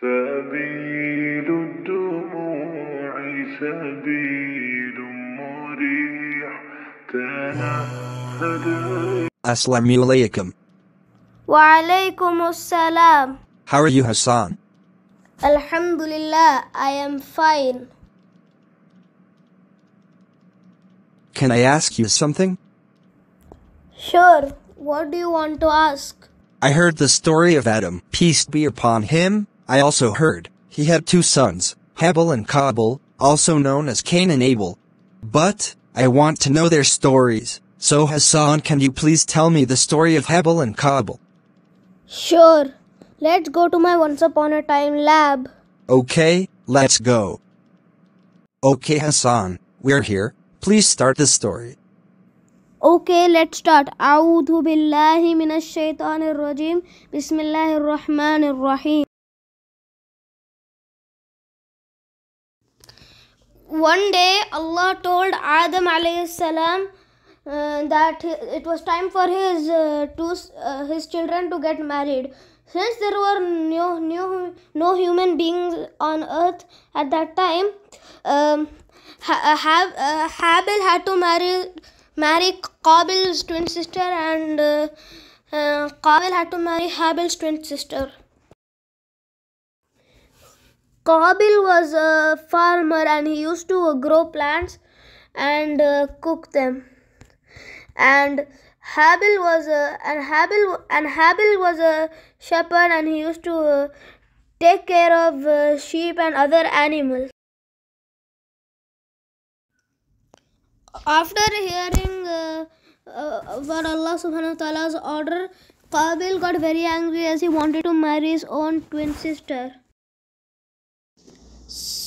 سبيل الدموع سبيل مريح تنهد Assalamu alaikum. وعليكم السلام How are you, Hassan? Alhamdulillah, I am fine. Can I ask you something? Sure, what do you want to ask? I heard the story of Adam, peace be upon him. I also heard he had two sons, Habil and Qabil, also known as Cain and Abel. But, I want to know their stories. So Hassan, can you please tell me the story of Habil and Qabil? Sure. Let's go to my once upon a time lab. Okay, let's go. Okay, Hassan, we're here. Please start the story. Okay, let's start. أعوذ بالله من الشيطان الرجيم بسم الله الرحمن One day Allah told Adam alayhi salam uh, that it was time for his uh, two uh, his children to get married. Since there were no, no, no human beings on earth at that time, um, ha- ha- uh, Habil had to marry marry Qabil's twin sister, and uh, uh, Qabil had to marry Habil's twin sister. Qabil was a farmer and he used to grow plants and uh, cook them. And Habil was a and Habil and Habil was a shepherd and he used to uh, take care of uh, sheep and other animals. After hearing uh, uh, Allah subhanahu wa ta'ala's order, Qabil got very angry as he wanted to marry his own twin sister.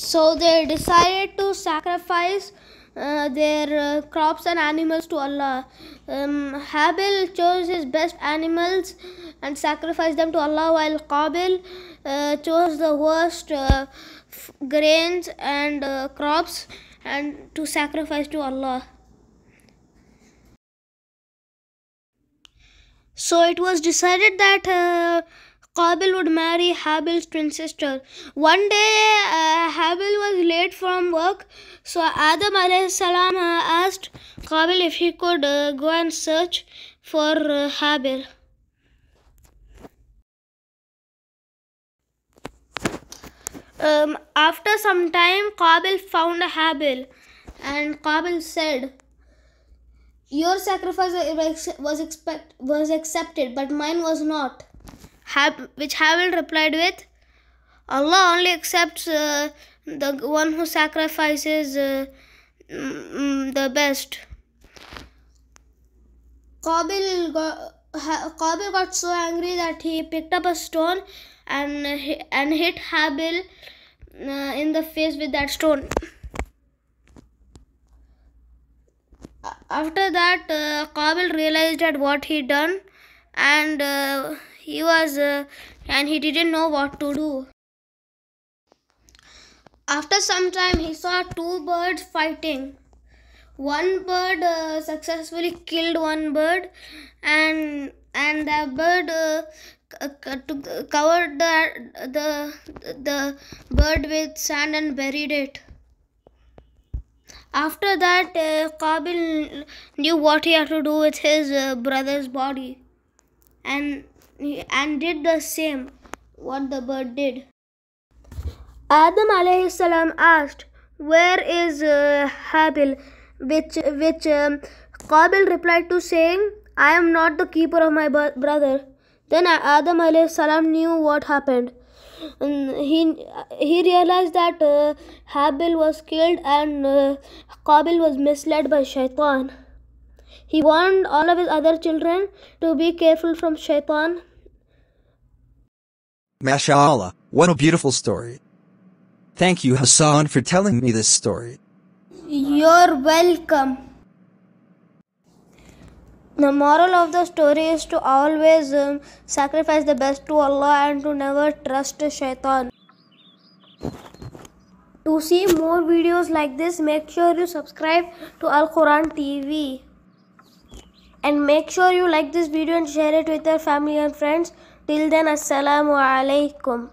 So they decided to sacrifice uh, their uh, crops and animals to Allah. Um, Habil chose his best animals and sacrificed them to Allah, while Qabil uh, chose the worst uh, grains and uh, crops and to sacrifice to Allah. So it was decided that uh, Qabil would marry Habil's twin sister. One day, uh, Habil was late from work, so Adam salam uh, asked Qabil if he could uh, go and search for uh, Habil. Um, after some time, Qabil found Habil, and Qabil said, "Your sacrifice was expect was accepted, but mine was not." Which Habil replied with, Allah only accepts uh, the one who sacrifices uh, mm, the best. Qabil got, Qabil got so angry that he picked up a stone and, and hit Habil uh, in the face with that stone. After that, uh, Qabil realized that what he done and uh, he was uh, and he didn't know what to do. After some time he saw two birds fighting. One bird uh, successfully killed one bird and and that bird uh, covered the, the the bird with sand and buried it. After that uh, Qabil knew what he had to do with his uh, brother's body and and did the same what the bird did. Adam alayhi salam asked, "Where is uh, Habil?" Which which um, Qabil replied to saying, "I am not the keeper of my brother." Then Adam alayhi salam knew what happened. And he he realized that uh, Habil was killed and uh, Qabil was misled by shaitan. He warned all of his other children to be careful from shaitan MashaAllah, what a beautiful story. Thank you, Hassan, for telling me this story. You're welcome. The moral of the story is to always um, sacrifice the best to Allah and to never trust shaitan. To see more videos like this, make sure you subscribe to Al Quran TV. And make sure you like this video and share it with your family and friends. Till then, Assalamu alaikum.